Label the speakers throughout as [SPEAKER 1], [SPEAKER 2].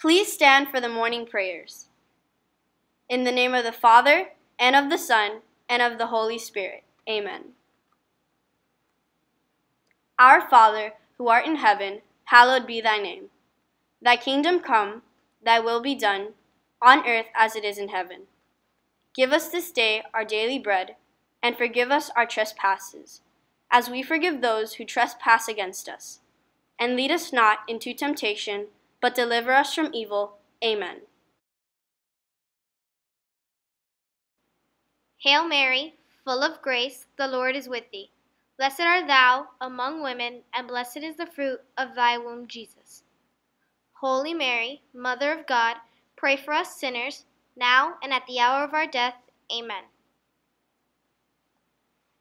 [SPEAKER 1] Please stand for the morning prayers. In the name of the Father, and of the Son, and of the Holy Spirit. Amen. Our Father, who art in heaven, hallowed be thy name. Thy kingdom come, thy will be done, on earth as it is in heaven. Give us this day our daily bread, and forgive us our trespasses, as we forgive those who trespass against us. And lead us not into temptation, but deliver us from evil. Amen.
[SPEAKER 2] Hail Mary, full of grace, the Lord is with thee. Blessed art thou among women, and blessed is the fruit of thy womb, Jesus. Holy Mary, Mother of God, pray for us sinners, now and at the hour of our death. Amen.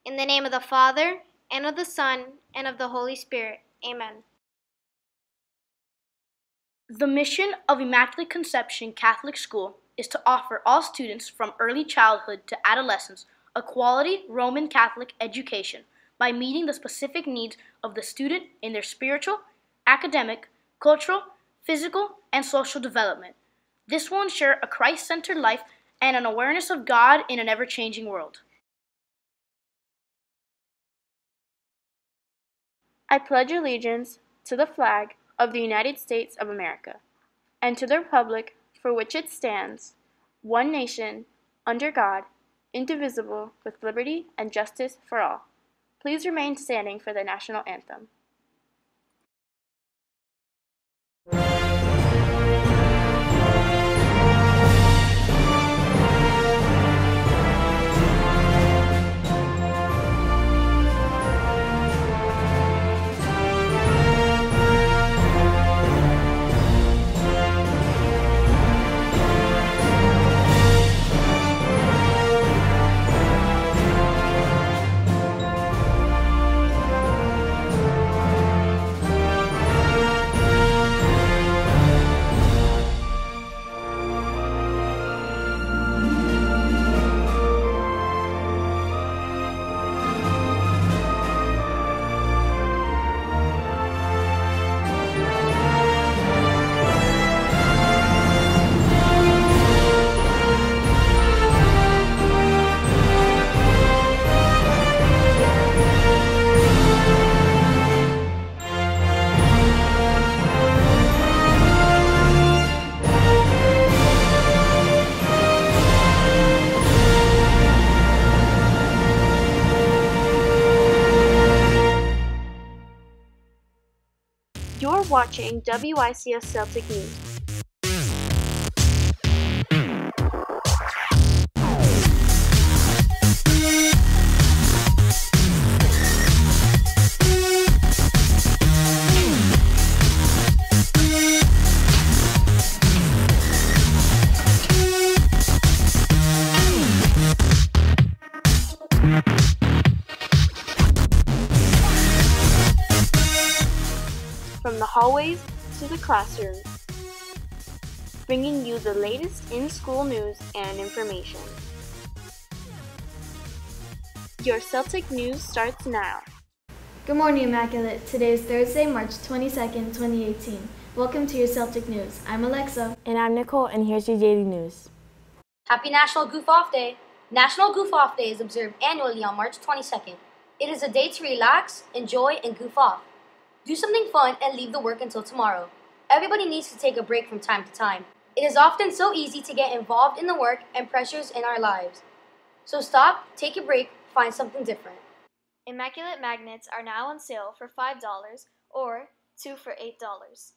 [SPEAKER 2] In the name of the Father, and of the Son, and of the Holy Spirit. Amen.
[SPEAKER 3] The mission of Immaculate Conception Catholic School is to offer all students from early childhood to adolescence a quality Roman Catholic education by meeting the specific needs of the student in their spiritual, academic, cultural, physical, and social development. This will ensure a Christ centered life and an awareness of God in an ever changing world.
[SPEAKER 1] I pledge allegiance to the flag of the United States of America, and to the republic for which it stands, one nation, under God, indivisible, with liberty and justice for all. Please remain standing for the national anthem. You're watching WICS Celtic News. From the hallways to the classrooms, bringing you the latest in school news and information. Your Celtic news starts now.
[SPEAKER 4] Good morning, Immaculate. Today is Thursday, March 22nd, 2018. Welcome to your Celtic News. I'm Alexa.
[SPEAKER 5] And I'm Nicole, and here's your daily news.
[SPEAKER 6] Happy National Goof Off Day! National Goof Off Day is observed annually on March 22nd. It is a day to relax, enjoy, and goof off. Do something fun and leave the work until tomorrow. Everybody needs to take a break from time to time. It is often so easy to get involved in the work and pressures in our lives. So stop, take a break, find something different.
[SPEAKER 4] Immaculate magnets are now on sale for $5 or 2 for $8.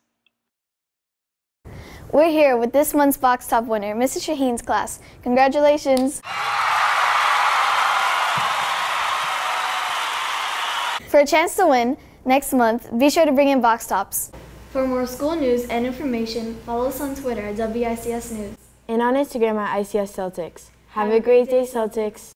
[SPEAKER 4] We're here with this month's box top winner, Mrs. Shaheen's class. Congratulations! For a chance to win next month, be sure to bring in box tops. For more school news and information, follow us on Twitter at WICS News.
[SPEAKER 5] And on Instagram at ICS Celtics. Have a great day, Celtics.